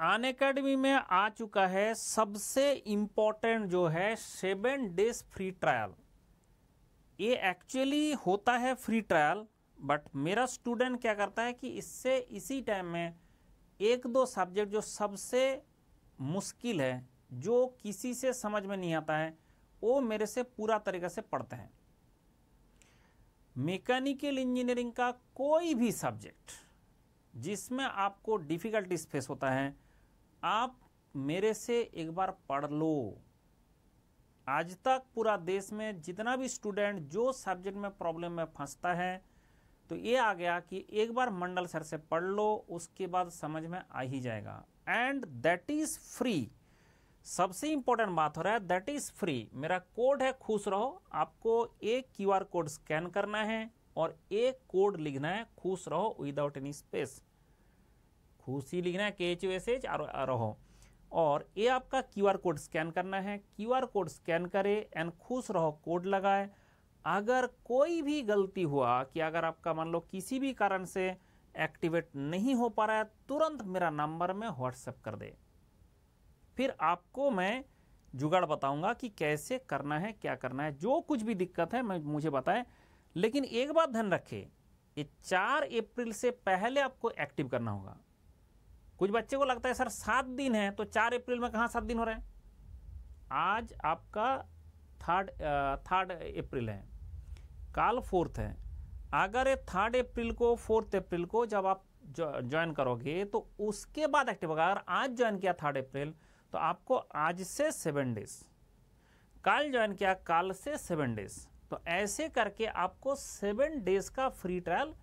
अन academy में आ चुका है सबसे इम्पोर्टेंट जो है सेवन डेज़ फ्री ट्रायल ये एक्चुअली होता है फ्री ट्रायल बट मेरा स्टूडेंट क्या करता है कि इससे, इसी टाइम में एक दो सब्जेक्ट जो सबसे मुश्किल है, जो किसी से समझ में नहीं आता है, वो मेरे से पूरा तरीके से पढ़ते हैं। मैकेनिकल इंजीनियरिंग का कोई भी सब्जेक्ट जिसमें आपको डिफिकल्टीज फेस होता है आप मेरे से एक बार पढ़ लो। आज तक पूरा देश में जितना भी स्टूडेंट जो सब्जेक्ट में प्रॉब्लम में फंसता है तो ये आ गया कि एक बार मंडल सर से पढ़ लो, उसके बाद समझ में आ ही जाएगा। एंड दैट इज़ फ्री सबसे इंपॉर्टेंट बात हो रहा है दैट इज़ फ्री मेरा कोड है, खुश रहो। आपको एक क्यू आर कोड स्कैन करना है और एक कोड लिखना है, खुश रहो विदाउट एनी स्पेस खुशी लिखना है के एच एस एच रहो और ये आपका क्यू आर कोड स्कैन करना है। क्यू आर कोड स्कैन करे एंड खुश रहो कोड लगाए। अगर कोई भी गलती हुआ कि अगर आपका मान लो किसी भी कारण से एक्टिवेट नहीं हो पा रहा है, तुरंत मेरा नंबर में व्हाट्सएप कर दे। फिर आपको मैं जुगाड़ बताऊँगा कि कैसे करना है, क्या करना है। जो कुछ भी दिक्कत है, मैं, मुझे बताए। लेकिन एक बात ध्यान रखे, ये चार अप्रैल से पहले आपको एक्टिव करना होगा। कुछ बच्चे को लगता है, सर, सात दिन है तो चार अप्रैल में कहा सात दिन हो रहे हैं? आज आपका थर्ड थर्ड अप्रैल है, कल फोर्थ है। अगर ये थर्ड अप्रैल को, फोर्थ अप्रैल को जब आप ज्वाइन करोगे तो उसके बाद एक्टिव होगा। अगर आज ज्वाइन किया थर्ड अप्रैल तो आपको आज से सेवन डेज़, कल ज्वाइन किया, कल से सेवन डेज़। तो ऐसे करके आपको सेवन डेज़ का फ्री ट्रायल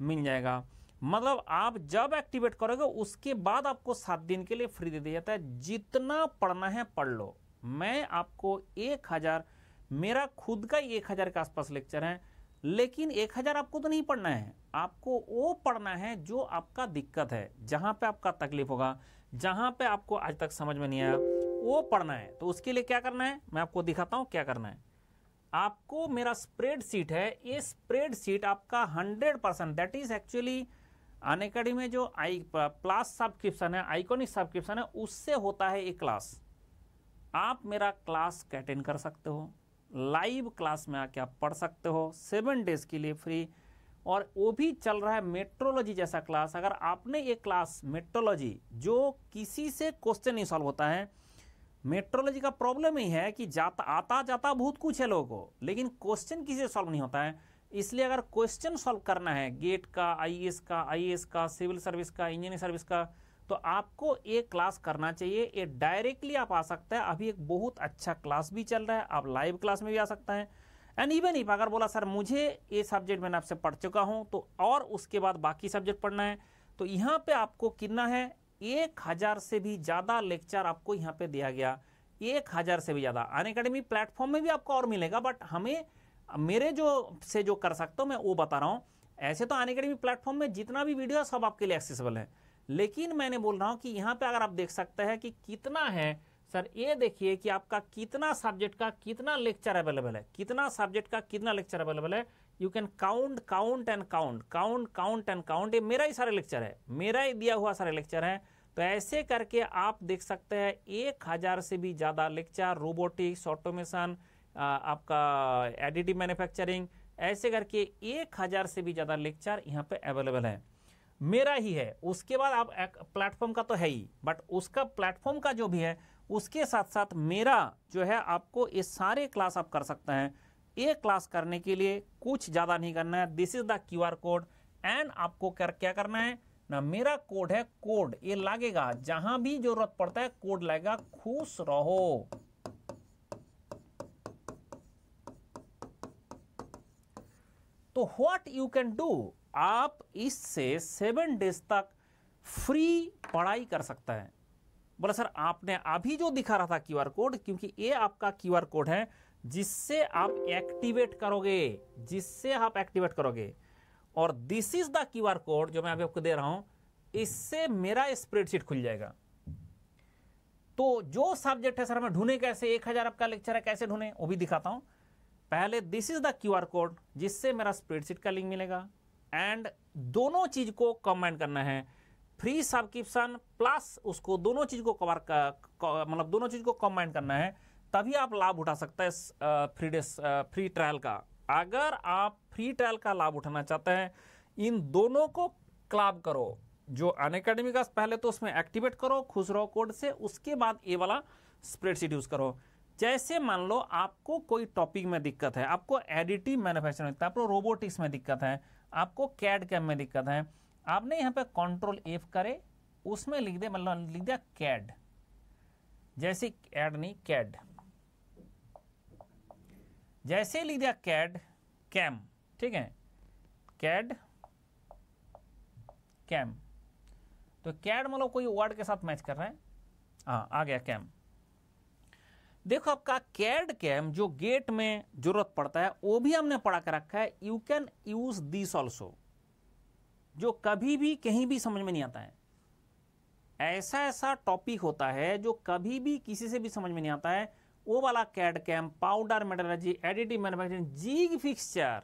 मिल जाएगा। मतलब आप जब एक्टिवेट करोगे, उसके बाद आपको सात दिन के लिए फ्री दे दिया जाता है। जितना पढ़ना है, पढ़ लो। मैं आपको एक हज़ार, मेरा खुद का एक हज़ार के आसपास लेक्चर है, लेकिन एक हज़ार आपको तो नहीं पढ़ना है। आपको वो पढ़ना है जो आपका दिक्कत है, जहाँ पे आपका तकलीफ़ होगा, जहाँ पे आपको आज तक समझ में नहीं आया, वो पढ़ना है। तो उसके लिए क्या करना है? मैं आपको दिखाता हूँ क्या करना है। आपको मेरा स्प्रेड सीट है। ये स्प्रेड सीट आपका hundred percent that is actually अन में जो आई प्लस सब्सक्रिप्शन है, आइकॉनिक सब्सक्रिप्शन है, उससे होता है एक क्लास। आप मेरा क्लास अटेंड कर सकते हो, लाइव क्लास में आके आप पढ़ सकते हो, सेवन डेज़ के लिए फ्री। और वो भी चल रहा है मेट्रोलॉजी जैसा क्लास। अगर आपने ये क्लास मेट्रोलॉजी, जो किसी से क्वेश्चन नहीं सॉल्व होता है, मेट्रोलॉजी का प्रॉब्लम ही है कि जाता, आता जाता बहुत कुछ है लोगों को, लेकिन क्वेश्चन किसी से सॉल्व नहीं होता है। इसलिए अगर क्वेश्चन सॉल्व करना है गेट का आईएएस का आईएएस का सिविल सर्विस का इंजीनियरिंग सर्विस का तो आपको एक क्लास करना चाहिए। ये डायरेक्टली आप आ सकते हैं। अभी एक बहुत अच्छा क्लास भी चल रहा है। आप लाइव क्लास में भी आ सकते हैं। एंड इवन इफ़ अगर बोला, सर, मुझे ये सब्जेक्ट मैंने आपसे पढ़ चुका हूँ तो और उसके बाद बाकी सब्जेक्ट पढ़ना है। तो यहाँ पे आपको कितना है? एक हज़ार से भी ज़्यादा लेक्चर आपको यहाँ पे दिया गया। एक हज़ार से भी ज़्यादा। अन अकेडमी प्लेटफॉर्म में भी आपको और मिलेगा बट हमें मेरे जो, से जो कर सकता हूँ, मैं वो बता रहा हूँ। ऐसे तो अन अकेडमी प्लेटफॉर्म में जितना भी वीडियो है, सब आपके लिए एक्सेसिबल है। लेकिन मैंने बोल रहा हूँ कि यहाँ पे अगर आप देख सकते हैं कि कितना है, सर, ये देखिए कि आपका कितना सब्जेक्ट का कितना लेक्चर अवेलेबल है। कितना सब्जेक्ट का कितना लेक्चर अवेलेबल है। You can count count and count count count and count ये मेरा ही सारे लेक्चर है। मेरा ही दिया हुआ सारे लेक्चर है। तो ऐसे करके आप देख सकते हैं, एक हज़ार से भी ज़्यादा लेक्चर रोबोटिक्स ऑटोमेशन आपका एडिटिव मैन्युफैक्चरिंग ऐसे करके एक हज़ार से भी ज़्यादा लेक्चर यहाँ पे अवेलेबल है। मेरा ही है उसके बाद आप प्लेटफॉर्म का तो है ही बट उसका प्लेटफॉर्म का जो भी है उसके साथ साथ मेरा जो है आपको ये सारे क्लास आप कर सकते हैं। एक क्लास करने के लिए कुछ ज़्यादा नहीं करना है। This is the Q R code and आपको कर, क्या करना है? ना मेरा कोड है कोड ये लगेगा जहाँ भी ज़रूरत पड़ता है कोड लगेगा। खुश रहो। तो व्हाट यू कैन डू आप इससे सेवन डेज़ तक फ्री पढ़ाई कर सकता है। बोला, सर, आपने अभी जो दिखा रहा था क्यूआर कोड क्योंकि ये आपका क्यूआर कोड है, जिससे आप एक्टिवेट करोगे, जिससे आप एक्टिवेट करोगे। और this is the QR code जो मैं अभी आपको दे रहा हूँ, इससे मेरा स्प्रेडशीट खुल जाएगा। तो जो सब्जेक्ट है, सर, मैं ढूंढे कैसे? एक हज़ार आपका लेक्चर है, कैसे ढूंढे? वो भी दिखाता हूँ। पहले this is the QR code जिससे मेरा स्प्रेडशीट का लिंक मिलेगा। एंड दोनों चीज़ को कंबाइन करना है। फ्री सब्सक्रिप्शन प्लस उसको दोनों चीज़ को कवर मतलब दोनों चीज़ को कंबाइन करना है, तभी आप लाभ उठा सकते हैं फ्री डे फ्री ट्रायल का। अगर आप फ्री ट्रायल का लाभ उठाना चाहते हैं, इन दोनों को क्लाब करो। जो अन अकेडमी का पहले तो उसमें एक्टिवेट करो, खुश रहो कोड से, उसके बाद ये वाला स्प्रेडशीट यूज़ करो। जैसे मान लो आपको कोई टॉपिक में दिक्कत है, आपको एडिटिव मैन्युफैक्चरिंग दिक्कत है, आपको रोबोटिक्स में दिक्कत है, आपको कैड कैम में दिक्कत है, आपने यहाँ पे कंट्रोल एफ़ करे, उसमें लिख दे मतलब लिख दिया कैड जैसे एड नहीं कैड जैसे लिख दिया कैड कैम ठीक है? कैड कैम तो कैड मतलब कोई वर्ड के साथ मैच कर रहा है? हाँ आ गया कैम देखो आपका कैड कैम जो गेट में ज़रूरत पड़ता है, वो भी हमने पढ़ा कर रखा है। You can use this also जो कभी भी, कहीं भी समझ में नहीं आता है। ऐसा ऐसा टॉपिक होता है जो कभी भी किसी से भी समझ में नहीं आता है। वो वाला CAD CAM, powder metallurgy additive manufacturing jig fixture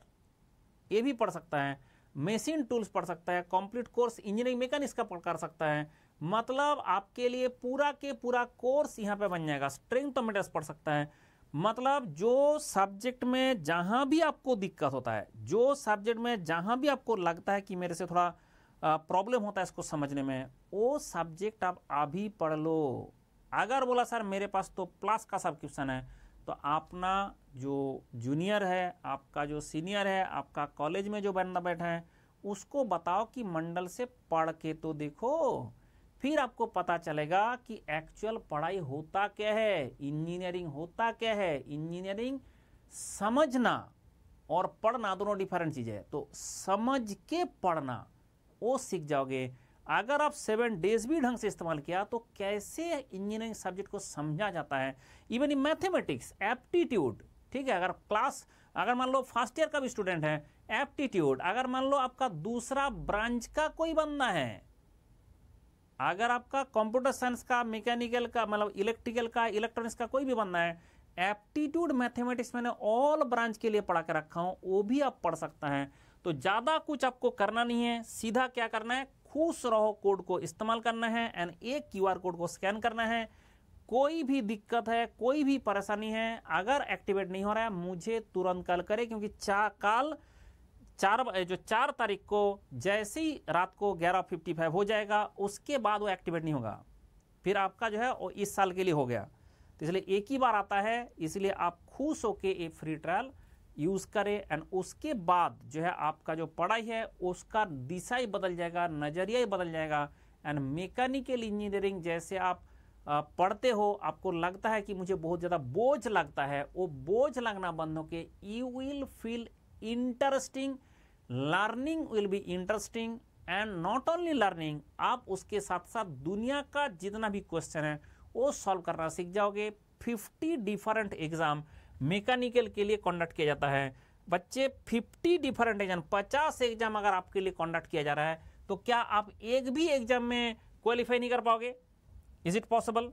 ये भी पढ़ सकता है। मशीन टूल्स पढ़ सकता है। कंप्लीट कोर्स इंजीनियरिंग मैकेनिक्स का कर सकता है। मतलब आपके लिए पूरा के पूरा कोर्स यहाँ पे बन जाएगा। स्ट्रेंथ मेटर्स पढ़ सकता है। मतलब जो सब्जेक्ट में जहाँ भी आपको दिक्कत होता है, जो सब्जेक्ट में जहाँ भी आपको लगता है कि मेरे से थोड़ा प्रॉब्लम होता है इसको समझने में, वो सब्जेक्ट आप अभी पढ़ लो। अगर बोला, सर, मेरे पास तो प्लस का सब्सक्रिप्शन है तो अपना जो जूनियर है, आपका जो सीनियर है, आपका कॉलेज में जो बंदा बैठा है, उसको बताओ कि मंडल से पढ़ के तो देखो। फिर आपको पता चलेगा कि एक्चुअल पढ़ाई होता क्या है इंजीनियरिंग होता क्या है। इंजीनियरिंग समझना और पढ़ना दोनों डिफरेंट चीज़ है। तो समझ के पढ़ना, वो सीख जाओगे। अगर आप सेवन डेज़ भी ढंग से इस्तेमाल किया तो कैसे इंजीनियरिंग सब्जेक्ट को समझा जाता है? इवन इन मैथमेटिक्स एप्टीट्यूड ठीक है, अगर क्लास अगर मान लो फ़र्स्ट ईयर का भी स्टूडेंट है एप्टीट्यूड अगर मान लो आपका दूसरा ब्रांच का कोई बंदा है अगर आपका कंप्यूटर साइंस का मैकेनिकल का मतलब इलेक्ट्रिकल का इलेक्ट्रॉनिक्स का कोई भी बनना है एप्टीट्यूड मैथमेटिक्स मैंने ऑल ब्रांच के लिए पढ़ा के रखा हूँ, वो भी आप पढ़ सकते हैं। तो ज़्यादा कुछ आपको करना नहीं है, सीधा क्या करना है, खुश रहो कोड को इस्तेमाल करना है एंड एक क्यूआर कोड को स्कैन करना है। कोई भी दिक्कत है, कोई भी परेशानी है, अगर एक्टिवेट नहीं हो रहा है, मुझे तुरंत कॉल करें, क्योंकि चा, कल चार जो चार तारीख को जैसे ही रात को ग्यारह फिफ्टी फाइव हो जाएगा, उसके बाद वो एक्टिवेट नहीं होगा। फिर आपका जो है, वो इस साल के लिए हो गया। तो इसलिए एक ही बार आता है, इसलिए आप खुश होके ये फ्री ट्रायल यूज़ करें एंड उसके बाद जो है, आपका जो पढ़ाई है, उसका दिशा ही बदल जाएगा, नज़रिया ही बदल जाएगा एंड मैकेनिकल इंजीनियरिंग जैसे आप पढ़ते हो, आपको लगता है कि मुझे बहुत ज़्यादा बोझ लगता है, वो बोझ लगना बंद हो के you will feel interesting learning will be interesting and not only learning आप उसके साथ साथ दुनिया का जितना भी क्वेश्चन है, वो सॉल्व करना सीख जाओगे। 50 डिफरेंट एग्ज़ाम मैकेनिकल के लिए कंडक्ट किया जाता है। बच्चे 50 डिफरेंट एग्ज़ाम 50 एग्ज़ाम अगर आपके लिए कंडक्ट किया जा रहा है तो क्या आप एक भी एग्ज़ाम में क्वालिफाई नहीं कर पाओगे? इज़ इट पॉसिबल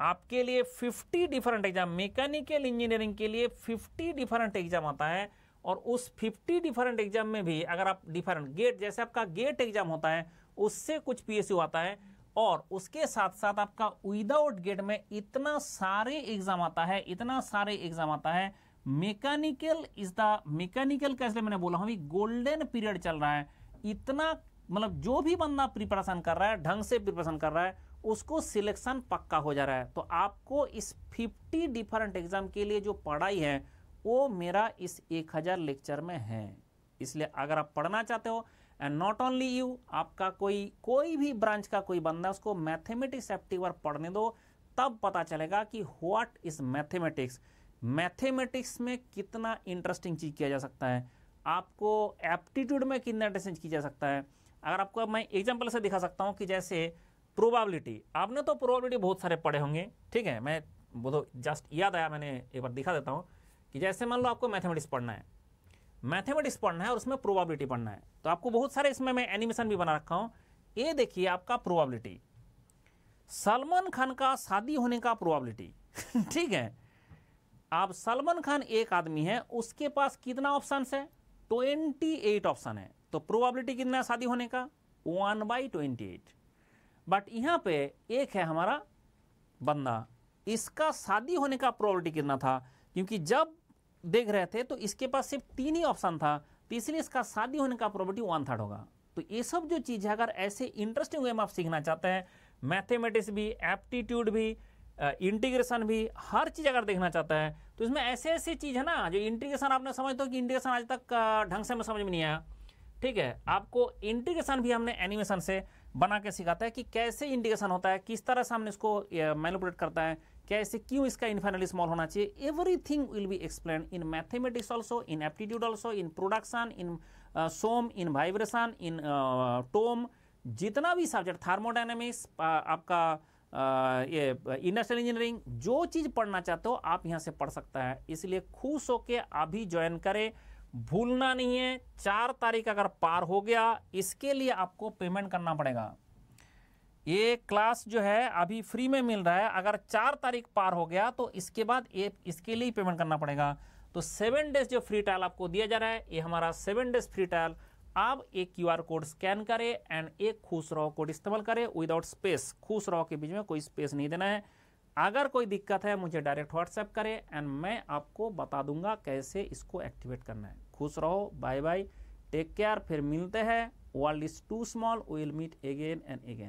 आपके लिए 50 डिफरेंट एग्ज़ाम मैकेनिकल इंजीनियरिंग के लिए 50 डिफरेंट एग्ज़ाम आता है और उस 50 डिफरेंट एग्ज़ाम में भी अगर आप डिफरेंट गेट जैसे आपका गेट एग्ज़ाम होता है, उससे कुछ पीएसयू आता है और उसके साथ साथ आपका विदाउट गेट में इतना सारे एग्ज़ाम आता है, इतना सारे एग्ज़ाम आता है। मैकेनिकल इज़ द मैकेनिकल कैसे मैंने बोला हूँ गोल्डन पीरियड चल रहा है। इतना मतलब जो भी बंदा प्रिपरेशन कर रहा है, ढंग से प्रिपरेशन कर रहा है, उसको सिलेक्शन पक्का हो जा रहा है। तो आपको इस 50 डिफरेंट एग्ज़ाम के लिए जो पढ़ाई है, वो मेरा इस 1000 लेक्चर में है। इसलिए अगर आप पढ़ना चाहते हो एंड नॉट ओनली यू आपका कोई कोई भी ब्रांच का कोई बंदा उसको मैथमेटिक्स एप्टीवर पढ़ने दो, तब पता चलेगा कि व्हाट इज़ मैथमेटिक्स मैथमेटिक्स में कितना इंटरेस्टिंग चीज़ किया जा सकता है। आपको एप्टीट्यूड में कितना इंटरेस्टिंग किया जा सकता है। अगर आपको मैं एग्ज़ाम्पल से दिखा सकता हूँ कि जैसे प्रोबाबिलिटी आपने तो प्रोबाबिलिटी बहुत सारे पढ़े होंगे, ठीक है? मैं तो जस्ट याद आया, मैंने एक बार दिखा देता हूँ कि जैसे मान लो आपको मैथमेटिक्स पढ़ना है। मैथमेटिक्स पढ़ना है और उसमें प्रोबाबिलिटी पढ़ना है। तो आपको बहुत सारे इसमें मैं एनिमेशन भी बना रखा हूँ। ये देखिए आपका प्रोबाबिलिटी सलमान खान का शादी होने का प्रोबाबिलिटी ठीक है? आप सलमान खान एक आदमी है, उसके पास कितना ऑप्शन है? ट्वेंटी एट ऑप्शन है। तो प्रोबाबिलिटी कितना है शादी होने का? One by twenty eight but यहाँ पे एक है हमारा बंदा। इसका शादी होने का प्रोबेबिलिटी कितना था? क्योंकि जब देख रहे थे तो इसके पास सिर्फ़ तीन ही ऑप्शन था। तो इसलिए इसका शादी होने का प्रोबेबिलिटी वन थर्ड होगा। तो ये सब जो चीज़ है, अगर ऐसे इंटरेस्टिंग वे में आप सीखना चाहते हैं मैथमेटिक्स भी एप्टीट्यूड भी इंटीग्रेशन भी, हर चीज़ अगर देखना चाहता है तो इसमें ऐसे ऐसे चीज़ है ना, जो इंटीग्रेशन आपने समझते हो कि इंटीग्रेशन आज तक ढंग से में समझ में नहीं आया। ठीक है, आपको इंटीग्रेशन भी हमने एनिमेशन से बना के सिखाता है कि कैसे इंटीग्रेशन होता है, किस तरह से हमने इसको मैनुपुलेट करता है, कैसे, क्यों इसका इन्फाइनली स्मॉल होना चाहिए everything will be explain in mathematics also in aptitude also in production in SOM in vibration in TOM जितना भी सब्जेक्ट थार्मोडाइनमिक्स आपका ये इंडस्ट्रियल इंजीनियरिंग जो चीज़ पढ़ना चाहते हो, आप यहाँ से पढ़ सकता है। इसलिए खुश होके अभी ज्वाइन करें। भूलना नहीं है। चार तारीख अगर पार हो गया, इसके लिए आपको पेमेंट करना पड़ेगा। ये क्लास जो है, अभी फ्री में मिल रहा है। अगर चार तारीख पार हो गया तो इसके बाद ये, इसके लिए पेमेंट करना पड़ेगा। तो सेवन डेज़ जो फ्री ट्रायल आपको दिया जा रहा है, ये हमारा सेवन डेज़ फ्री ट्रायल आप एक क्यू आर कोड स्कैन करें एंड एक खुश रहो कोड इस्तेमाल करें। विदाउट स्पेस खुश रहो के बीच में कोई स्पेस नहीं देना है। अगर कोई दिक्कत है, मुझे डायरेक्ट व्हाट्सएप करें एंड मैं आपको बता दूँगा कैसे इसको एक्टिवेट करना है। खुश रहो बाय बाय टेक केयर फिर मिलते हैं। World is too small will meet again and again